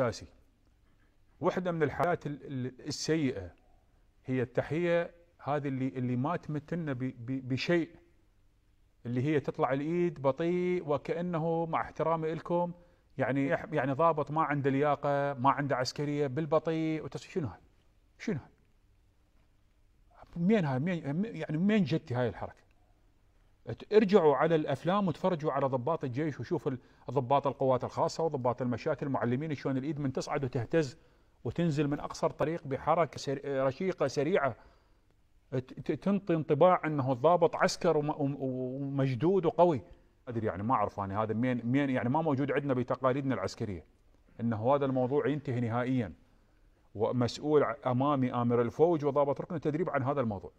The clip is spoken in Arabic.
أساسي واحدة من الحالات السيئة هي التحية هذه اللي اللي ما تمتنا بشيء اللي هي تطلع الإيد بطيء وكأنه مع احترامي لكم يعني يعني ضابط ما عنده لياقة ما عنده عسكرية بالبطيء شنو؟ شنو؟ مين هاي؟ يعني مين جتي هاي الحركة؟ ارجعوا على الأفلام وتفرجوا على ضباط الجيش وشوفوا ضباط القوات الخاصة وضباط المشاة المعلمين شلون الإيد من تصعد وتهتز وتنزل من اقصر طريق بحركة رشيقة سريعة. تنطي انطباع إنه الضابط عسكر ومجدود وقوي. أدري يعني ما أعرف أنا هذا مين مين يعني ما موجود عندنا بتقاليدنا العسكرية. إنه هذا الموضوع ينتهي نهائيا. ومسؤول أمامي أمر الفوج وضابط ركن التدريب عن هذا الموضوع.